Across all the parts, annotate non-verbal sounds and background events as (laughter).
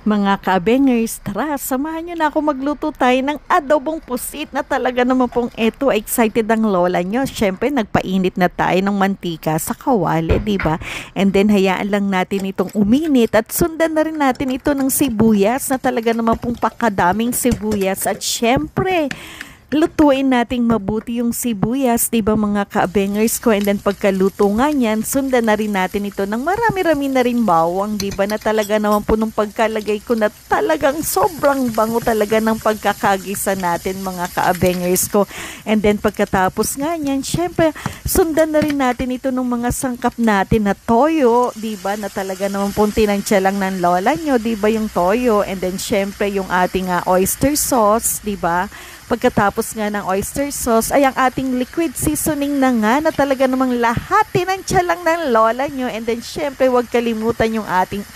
Mga kabengers, tara, samahan nyo na ako magluto tayo ng adobong pusit na talaga naman pong eto, excited ang lola nyo. Siyempre, nagpainit na tayo ng mantika sa kawali, di ba? And then, hayaan lang natin itong uminit at sundan na rin natin ito ng sibuyas na talaga naman pong pakadaming sibuyas. At siyempre, lutuin nating mabuti yung sibuyas, 'di ba mga ka-bangers ko? And then pagkaluto nga niyan, sundan na rin natin ito ng marami-rami na rin bawang, 'di ba? Na talaga naman po nung pagkalagay ko na talagang sobrang bango talaga ng pagkakagisa natin mga ka-bangers ko. And then pagkatapos nga niyan, syempre sundan na rin natin ito ng mga sangkap natin na toyo, 'di ba? Na talaga naman po tinansya lang ng lola nyo, 'di ba? Yung toyo and then syempre yung ating uh, oyster sauce, 'di ba? Pagkatapos nga ng oyster sauce ay ang ating liquid seasoning na nga na talaga namang lahat tinansya lang ng lola nyo. And then syempre huwag kalimutan yung ating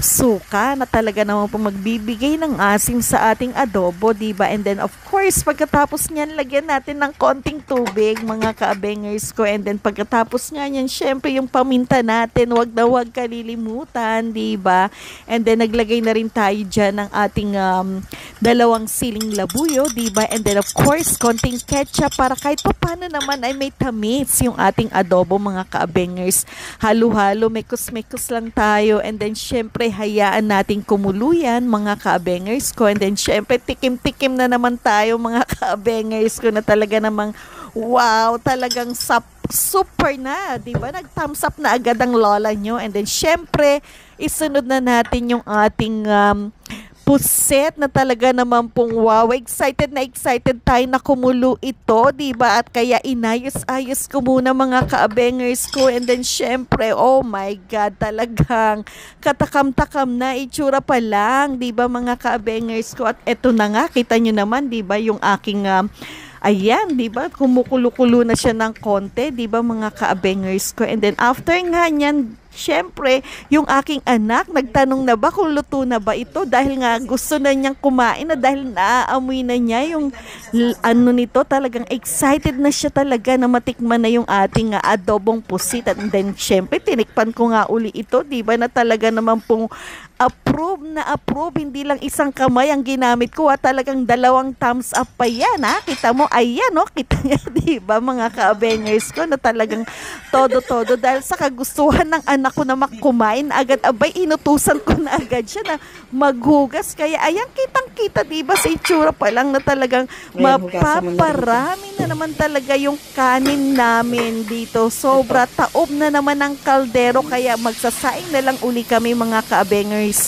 suka na talaga naman po magbibigay ng asim sa ating adobo, di ba? And then of course, pagkatapos niyan, lagyan natin ng konting tubig, mga kaabengers ko. And then pagkatapos nga niyan, syempre yung paminta natin, wag na wag kalilimutan, di ba? And then naglagay na rin tayo diyan ng ating um, dalawang siling labuyo, di ba? And then of course, konting ketchup para kahit pa paano naman ay may tamis yung ating adobo, mga kaabengers. Halo-halo, mekos-mekos lang tayo. And then syempre, syempre hayaan nating kumuluyan mga kaabengers ko and then syempre tikim-tikim na naman tayo mga (laughs) kaabengers ko na talaga namang wow talagang sap super na, 'di ba? Nag-thumbs up na agad ang lola nyo and then syempre isunod na natin yung ating um, puset na talaga naman pong wow. Excited na excited tayo na kumulo ito, di ba? At kaya inayos-ayos ko muna mga kaabengers ko. And then syempre, oh my God, talagang katakam-takam na itsura pa lang, di ba mga kaabengers ko? At eto na nga, kita nyo naman, di ba, yung aking... Uh, Ayan, 'di ba? Kumukulo-kulo na siya ng konti, 'di ba mga kaabengers ko? And then after nga niyan, Siyempre, yung aking anak, nagtanong na ba kung luto na ba ito dahil nga gusto na niyang kumain na dahil naaamoy na niya yung ano nito, talagang excited na siya talaga na matikman na yung ating uh, adobong pusit. And then, siyempre, tinikpan ko nga uli ito, di ba, na talaga naman pong approve na approve, hindi lang isang kamay ang ginamit ko, ha? talagang dalawang thumbs up pa yan, ha? Kita mo, ayan, no? Kita niya, (laughs) di ba, mga ka-Avengers ko, na talagang todo-todo dahil sa kagustuhan ng anak ko na makumain, agad, abay, inutusan ko na agad siya na maghugas. Kaya, ayan, kitang-kita, di ba, sa itsura pa lang na talagang mapaparami na naman talaga yung kanin namin dito. Sobra taob na naman ng kaldero, kaya magsasaing na lang uli kami, mga ka-Avengers.